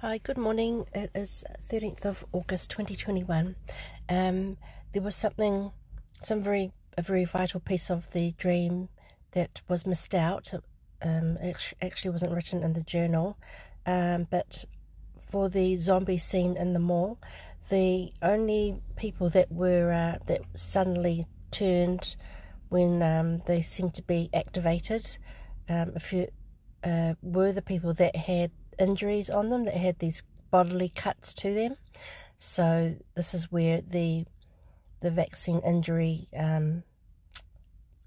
Hi, good morning. It is 13th of August 2021. Um, there was something, some very, a very vital piece of the dream that was missed out. Um, it actually wasn't written in the journal, um, but for the zombie scene in the mall, the only people that were, uh, that suddenly turned when um, they seemed to be activated, um, if you, uh, were the people that had injuries on them that had these bodily cuts to them. So this is where the the vaccine injury um,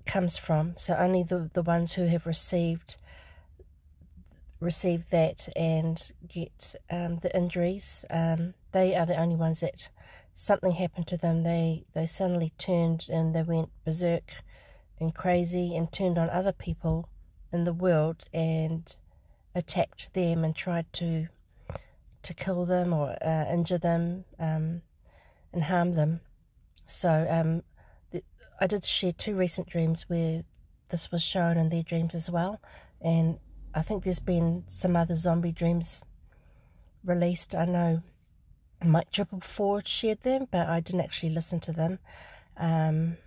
comes from. So only the the ones who have received receive that and get um, the injuries, um, they are the only ones that something happened to them. They they suddenly turned and they went berserk and crazy and turned on other people in the world and attacked them and tried to to kill them or uh, injure them um, and harm them. So um, I did share two recent dreams where this was shown in their dreams as well, and I think there's been some other zombie dreams released. I know Mike Triple Four shared them, but I didn't actually listen to them. Um,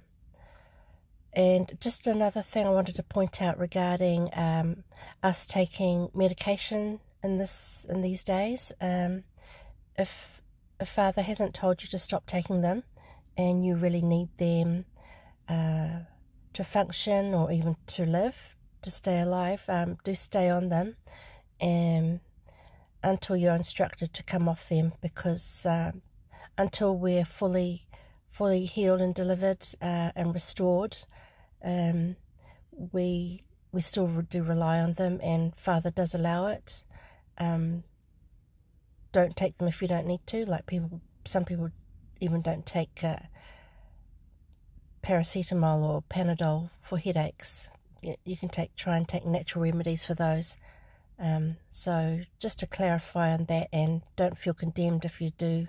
and just another thing I wanted to point out regarding um, us taking medication in this in these days. Um, if a father hasn't told you to stop taking them, and you really need them uh, to function or even to live, to stay alive, um, do stay on them, and until you're instructed to come off them, because uh, until we're fully fully healed and delivered uh, and restored, um, we we still do rely on them, and Father does allow it. Um, don't take them if you don't need to. Like people, some people even don't take uh, paracetamol or Panadol for headaches. You can take try and take natural remedies for those. Um, so just to clarify on that, and don't feel condemned if you do,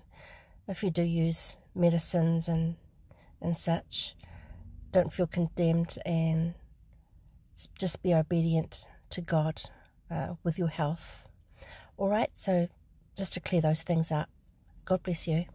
if you do use medicines and and such don't feel condemned and just be obedient to God uh, with your health. All right, so just to clear those things up, God bless you.